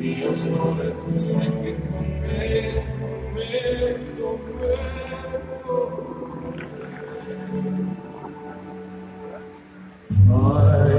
Io solo e tu sempre con me, me, me. I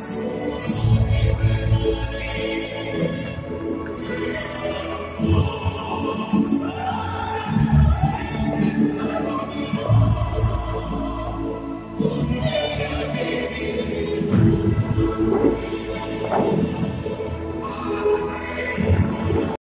Thanks.